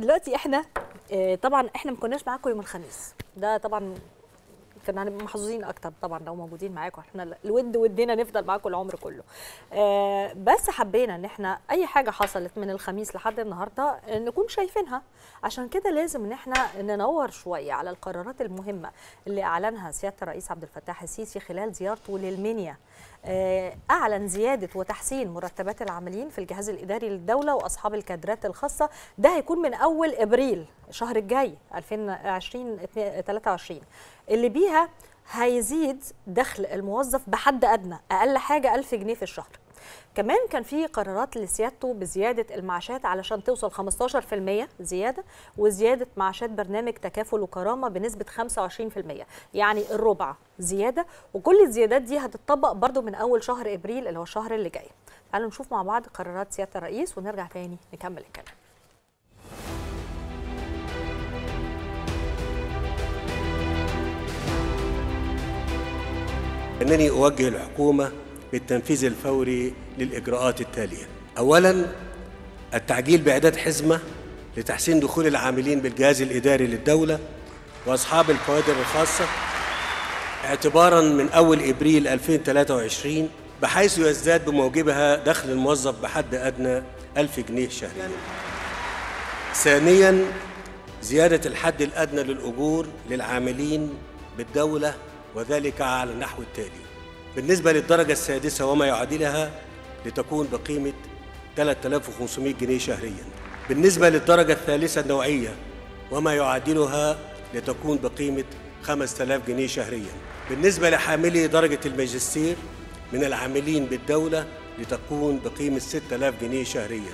دلوقتي إحنا آه، طبعا إحنا ما كناش معاكم يوم الخميس. ده طبعا كنا محظوظين أكتر طبعا لو موجودين معاكم. إحنا الود ودنا نفضل معاكم العمر كله. آه بس حبينا إن إحنا أي حاجة حصلت من الخميس لحد النهارده نكون شايفينها. عشان كده لازم إن إحنا ننور شوية على القرارات المهمة اللي أعلنها سيادة الرئيس عبد الفتاح السيسي خلال زيارته للمنيا. آه، أعلن زيادة وتحسين مرتبات العاملين في الجهاز الإداري للدولة وأصحاب الكادرات الخاصة. ده هيكون من أول إبريل. الشهر الجاي 2020 23 اللي بيها هيزيد دخل الموظف بحد أدنى أقل حاجة 1000 جنيه في الشهر. كمان كان في قرارات لسيادته بزيادة المعاشات علشان توصل 15% زيادة وزيادة معاشات برنامج تكافل وكرامة بنسبة 25% يعني الربع زيادة. وكل الزيادات دي هتطبق برضو من أول شهر إبريل اللي هو الشهر اللي جاي. تعالوا نشوف مع بعض قرارات سيادة الرئيس ونرجع تاني نكمل الكلام. أنني أوجه الحكومة بالتنفيذ الفوري للإجراءات التالية. أولا التعجيل بإعداد حزمة لتحسين دخول العاملين بالجهاز الإداري للدولة وأصحاب الكوادر الخاصة اعتبارا من أول إبريل 2023 بحيث يزداد بموجبها دخل الموظف بحد أدنى 1000 جنيه شهريا. ثانيا زيادة الحد الأدنى للأجور للعاملين بالدولة وذلك على النحو التالي. بالنسبة للدرجة السادسة وما يعادلها لتكون بقيمة 3500 جنيه شهريا. بالنسبة للدرجة الثالثة النوعية وما يعادلها لتكون بقيمة 5000 جنيه شهريا. بالنسبة لحاملي درجة الماجستير من العاملين بالدولة لتكون بقيمة 6000 جنيه شهريا.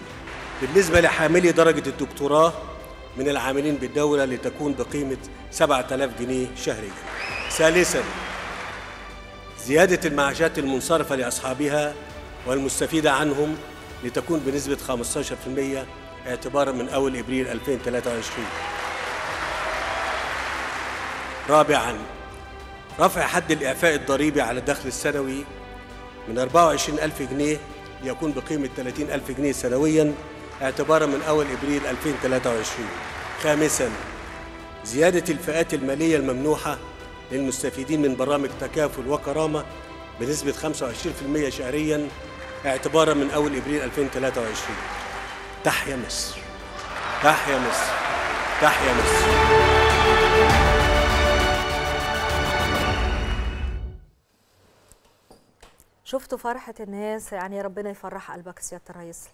بالنسبة لحاملي درجة الدكتوراه من العاملين بالدولة لتكون بقيمة 7000 جنيه شهريا. ثالثا زيادة المعاشات المنصرفة لأصحابها والمستفيدة عنهم لتكون بنسبة 15% اعتبارا من أول إبريل 2023 رابعا رفع حد الإعفاء الضريبي على الدخل السنوي من 24 ألف جنيه ليكون بقيمة 30 ألف جنيه سنويا اعتبارا من أول إبريل 2023 خامسا زيادة الفئات المالية الممنوحة للمستفيدين من برامج تكافل وكرامة بنسبة 25% شهريا اعتبارا من أول إبريل 2023 تحيا مصر. تحيا مصر. تحيا مصر. شفتوا فرحة الناس يعني ربنا يفرح قلبك سيادة الرئيس.